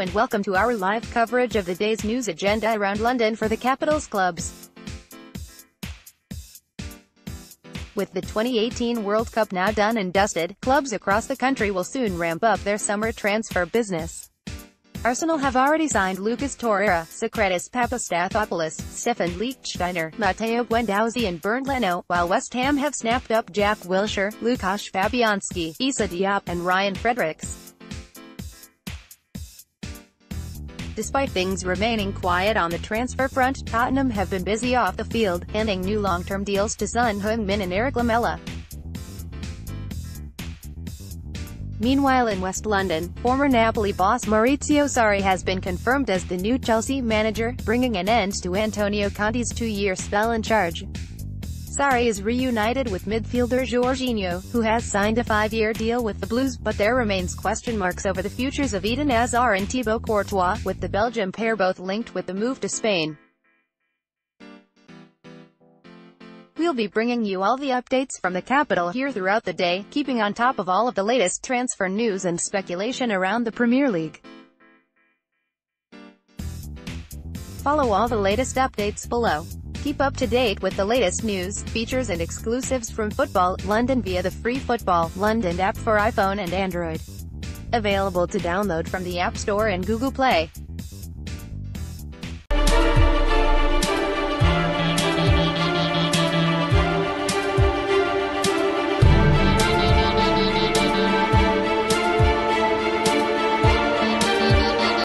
And welcome to our live coverage of the day's news agenda around London for the Capitals clubs. With the 2018 World Cup now done and dusted, clubs across the country will soon ramp up their summer transfer business. Arsenal have already signed Lucas Torreira, Sokratis Papastathopoulos, Stephan Lichtsteiner, Matteo Guendouzi and Bernd Leno, while West Ham have snapped up Jack Wilshere, Lukasz Fabianski, Issa Diop, and Ryan Fredericks. Despite things remaining quiet on the transfer front, Tottenham have been busy off the field, handing new long-term deals to Son Heung-min and Erik Lamela. Meanwhile in West London, former Napoli boss Maurizio Sarri has been confirmed as the new Chelsea manager, bringing an end to Antonio Conte's two-year spell in charge. Sarri is reunited with midfielder Jorginho, who has signed a five-year deal with the Blues, but there remains question marks over the futures of Eden Hazard and Thibaut Courtois, with the Belgium pair both linked with the move to Spain. We'll be bringing you all the updates from the capital here throughout the day, keeping on top of all of the latest transfer news and speculation around the Premier League. Follow all the latest updates below. Keep up to date with the latest news, features and exclusives from Football London via the free Football London app for iPhone and Android. Available to download from the App Store and Google Play.